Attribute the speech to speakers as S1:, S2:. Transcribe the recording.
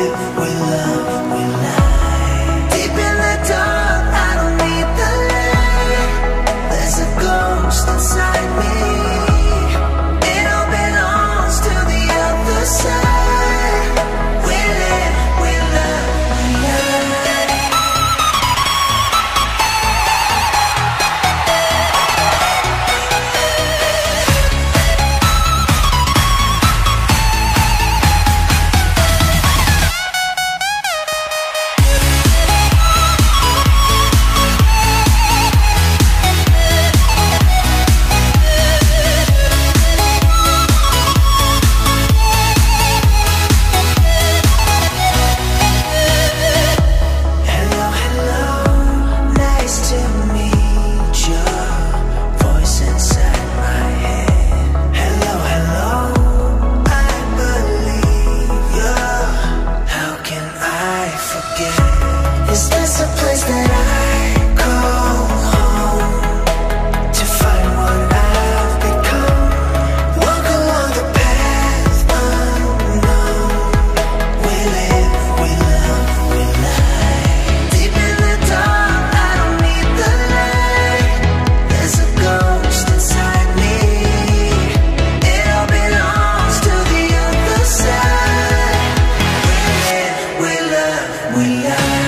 S1: live with we love.